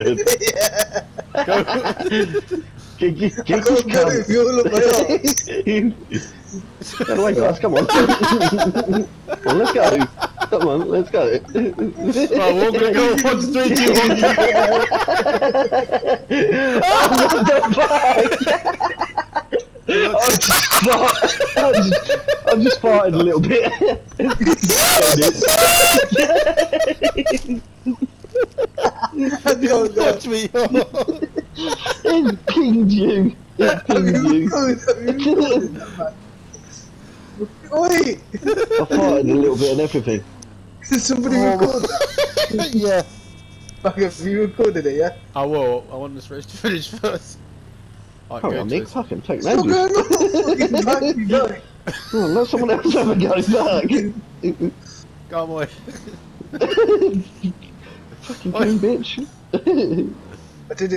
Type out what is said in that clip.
yeah. Go. Get, get, I get this can't go if cunt. you all look my ass. Get away, guys, come on. Come let's go. Come on, let's go. Right, we're gonna go one, three, two, one. what the fuck? I just, fart- I just, I just farted a little bit. I don't know. Watch me. it pinged you. It Have pinged you you. recorded? Have you that, man? Wait! I farted a little bit and everything. Did somebody Oh, record that? yeah. Fuck, have you recorded it, yeah? I will. I want this race to finish first. Alright, Come on, to Nick, fucking take Stop notice. going on! Fucking back you going. Oh, Come on, let someone else have a go back. Go on, boy. Fucking king bitch. I did it.